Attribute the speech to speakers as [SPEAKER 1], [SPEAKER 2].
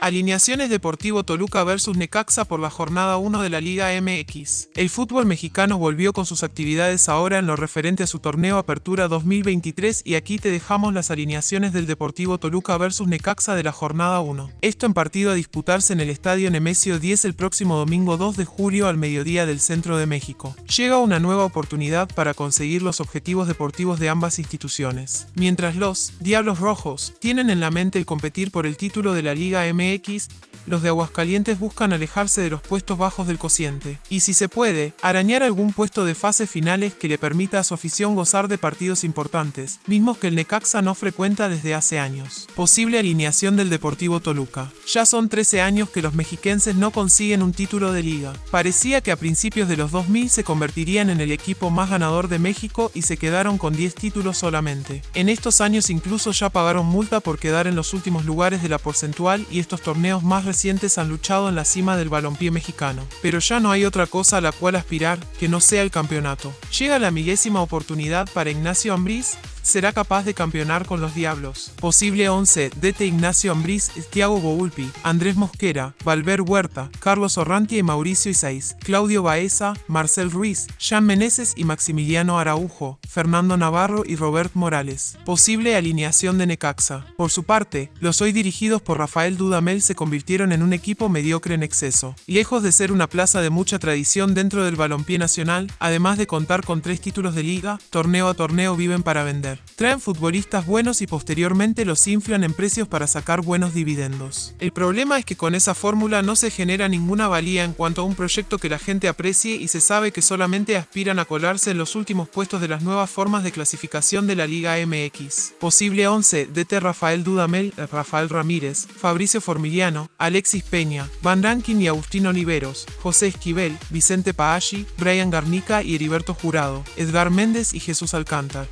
[SPEAKER 1] Alineaciones Deportivo Toluca versus Necaxa por la jornada 1 de la Liga MX. El fútbol mexicano volvió con sus actividades ahora en lo referente a su torneo Apertura 2023 y aquí te dejamos las alineaciones del Deportivo Toluca versus Necaxa de la jornada 1. Esto en partido a disputarse en el Estadio Nemesio 10 el próximo domingo 2 de julio al mediodía del centro de México. Llega una nueva oportunidad para conseguir los objetivos deportivos de ambas instituciones. Mientras los Diablos Rojos tienen en la mente el competir por el título de la Liga MX X, los de Aguascalientes buscan alejarse de los puestos bajos del cociente, y si se puede, arañar algún puesto de fases finales que le permita a su afición gozar de partidos importantes, mismos que el Necaxa no frecuenta desde hace años. Posible alineación del Deportivo Toluca. Ya son 13 años que los mexiquenses no consiguen un título de liga. Parecía que a principios de los 2000 se convertirían en el equipo más ganador de México y se quedaron con 10 títulos solamente. En estos años incluso ya pagaron multa por quedar en los últimos lugares de la porcentual y estos torneos más recientes han luchado en la cima del balompié mexicano. Pero ya no hay otra cosa a la cual aspirar que no sea el campeonato. Llega la milésima oportunidad para Ignacio Ambriz será capaz de campeonar con los Diablos. Posible 11, DT Ignacio Ambriz, Thiago Boulpi, Andrés Mosquera, Valver Huerta, Carlos Orrantia y Mauricio Isais, Claudio Baeza, Marcel Ruiz, Jean Meneses y Maximiliano Araujo, Fernando Navarro y Robert Morales. Posible alineación de Necaxa. Por su parte, los hoy dirigidos por Rafael Dudamel se convirtieron en un equipo mediocre en exceso. Lejos de ser una plaza de mucha tradición dentro del balompié nacional, además de contar con tres títulos de liga, torneo a torneo viven para vender. Traen futbolistas buenos y posteriormente los inflan en precios para sacar buenos dividendos. El problema es que con esa fórmula no se genera ninguna valía en cuanto a un proyecto que la gente aprecie y se sabe que solamente aspiran a colarse en los últimos puestos de las nuevas formas de clasificación de la Liga MX. Posible 11, DT Rafael Dudamel, Rafael Ramírez, Fabricio Formiliano, Alexis Peña, Van Rankin y Agustín Oliveros, José Esquivel, Vicente Paaggi, Brian Garnica y Heriberto Jurado, Edgar Méndez y Jesús Alcántar.